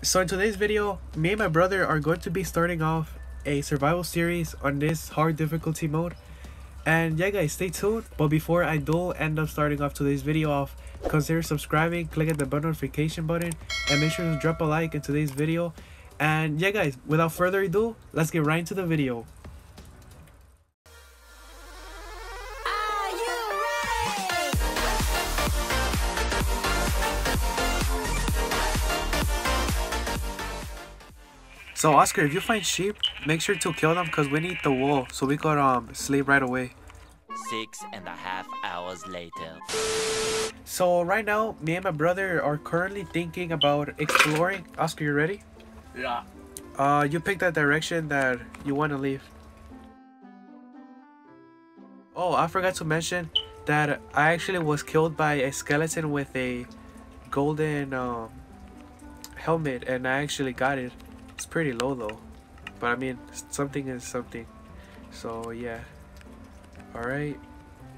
So in today's video, me and my brother are going to be starting off a survival series on this hard difficulty mode. And yeah guys, stay tuned. But before I do end up starting off today's video off, consider subscribing, click at the bell notification button, and make sure to drop a like in today's video. And yeah guys, without further ado, let's get right into the video. So Oscar, if you find sheep, make sure to kill them because we need the wool so we could um sleep right away. Six and a half hours later. So right now, me and my brother are currently thinking about exploring. Oscar, you ready? Yeah. Uh, you pick that direction that you want to leave. Oh, I forgot to mention that I actually was killed by a skeleton with a golden um, helmet, and I actually got it. It's pretty low though, but I mean, something is something. So yeah. All right,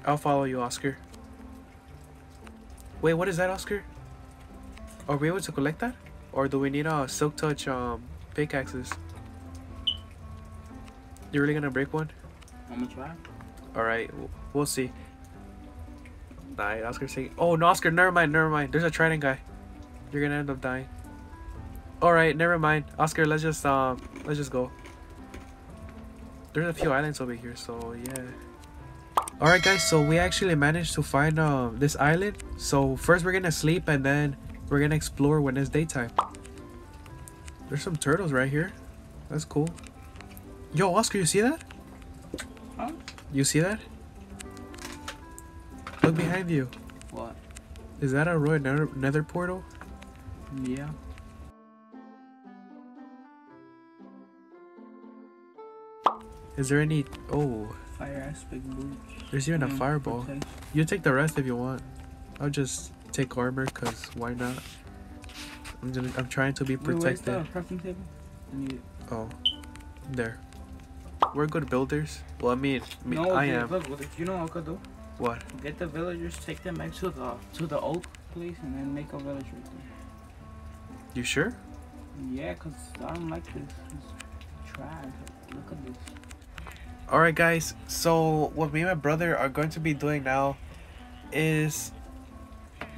I'll follow you, Oscar. Wait, what is that, Oscar? Are we able to collect that, or do we need a silk touch um pickaxes? You really gonna break one? I'm gonna try. All right, we'll see. Nah, Oscar saying, "Oh no, Oscar, never mind, never mind. There's a trident guy. You're gonna end up dying." All right, never mind, Oscar. Let's just um, let's just go. There's a few islands over here, so yeah. All right, guys. So we actually managed to find um this island. So first we're gonna sleep, and then we're gonna explore when it's daytime. There's some turtles right here. That's cool. Yo, Oscar, you see that? Huh? You see that? Look behind you. What? Is that a royal nether, nether portal? Yeah. Is there any? Oh, Fire aspect boots. there's even a Mm, fireball. protection. You take the rest if you want. I'll just take armor, cause why not? I'm gonna, I'm trying to be Wait, where's the protected. crafting table? I need it. Oh, there. We're good builders. Well, I mean, me, no, I dude, am. Look, if you know what I could do? What? Get the villagers, take them back to the to the oak place, and then make a village right there. You sure? Yeah, cause I don't like this. It's trash. Look at this. Alright guys, so what me and my brother are going to be doing now is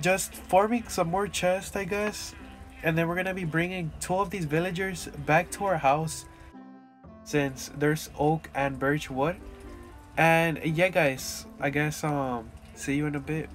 just forming some more chests I guess and then we're gonna be bringing two of these villagers back to our house since there's oak and birch wood. And yeah guys I guess um see you in a bit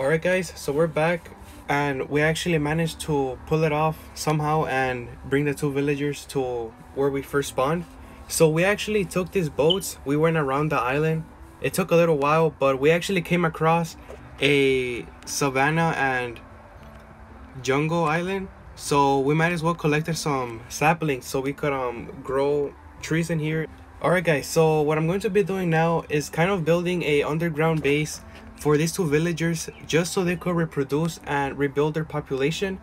Alright guys, so we're back and we actually managed to pull it off somehow and bring the two villagers to where we first spawned. So we actually took these boats, we went around the island. It took a little while, but we actually came across a savanna and jungle island. So we might as well collected some saplings so we could um grow trees in here. Alright guys, so what I'm going to be doing now is kind of building a underground base for these two villagers just so they could reproduce and rebuild their population.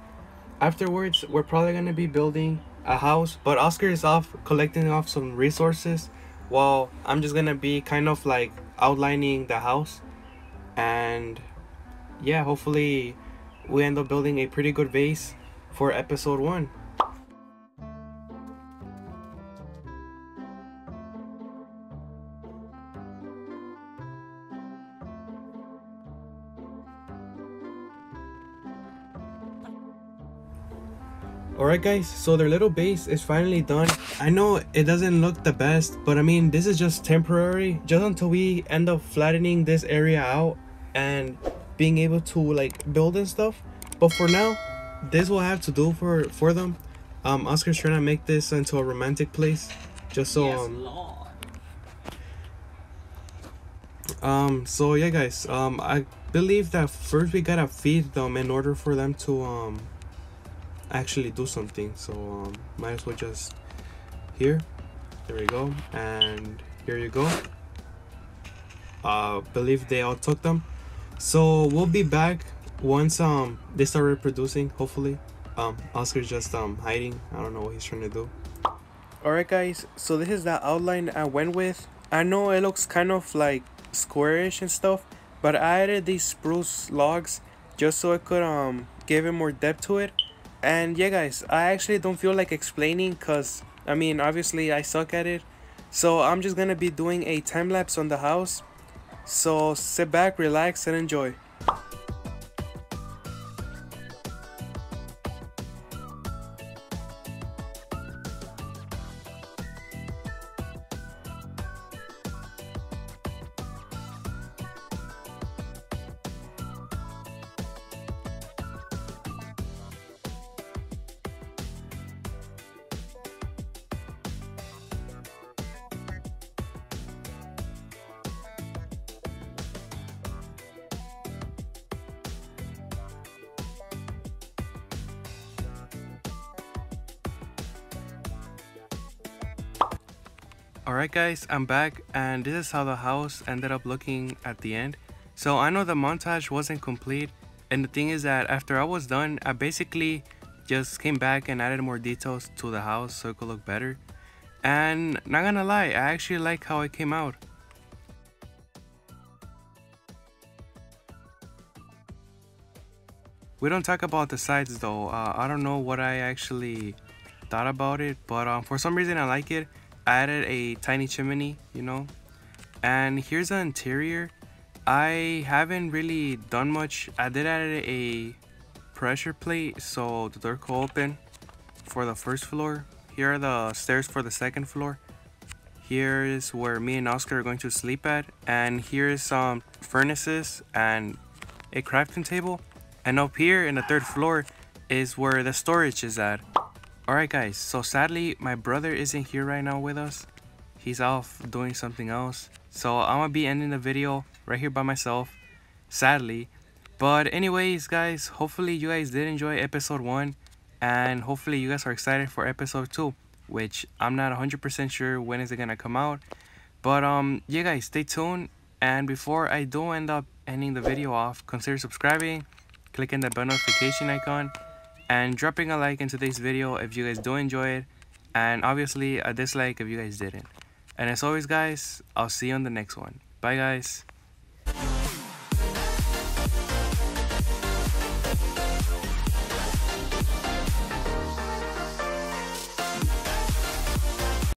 Afterwards, we're probably gonna be building a house, but Oscar is off collecting off some resources while I'm just gonna be kind of like outlining the house. And yeah, hopefully we end up building a pretty good base for episode one. Alright guys, so their little base is finally done. I know it doesn't look the best, but I mean this is just temporary, just until we end up flattening this area out and being able to like build and stuff. But for now, this will have to do for for them. Um Oscar's trying to make this into a romantic place. Just so um um so yeah guys, um I believe that first we gotta feed them in order for them to um actually do something so um might as well just here there we go and here you go uh believe they all took them so we'll be back once um they start reproducing hopefully Um, Oscar's just um hiding. I don't know what he's trying to do. Alright guys, so this is the outline I went with. I know it looks kind of like squarish and stuff, but I added these spruce logs just so I could um give it more depth to it. And yeah guys, I actually don't feel like explaining cause I mean obviously I suck at it. So I'm just gonna be doing a time lapse on the house. So sit back, relax and enjoy. Alright guys, I'm back and this is how the house ended up looking at the end. So I know the montage wasn't complete and the thing is that after I was done, I basically just came back and added more details to the house so it could look better. And not gonna lie, I actually like how it came out. We don't talk about the sides though. Uh, I don't know what I actually thought about it, but um, for some reason I like it. Added a tiny chimney, you know. And here's the interior. I haven't really done much. I did add a pressure plate so the door could open for the first floor. Here are the stairs for the second floor. Here is where me and Oscar are going to sleep at. And here's some furnaces and a crafting table. And up here in the third floor is where the storage is at. Alright guys, so sadly my brother isn't here right now with us. He's off doing something else. So I'm gonna be ending the video right here by myself. Sadly. But anyways guys, hopefully you guys did enjoy episode 1. And hopefully you guys are excited for episode 2. Which I'm not 100% sure when is it gonna come out. But um yeah guys, stay tuned. And before I do end up ending the video off, consider subscribing, clicking the bell notification icon and dropping a like in today's video if you guys do enjoy it and obviously a dislike if you guys didn't. And as always guys i'll see you on the next one. Bye guys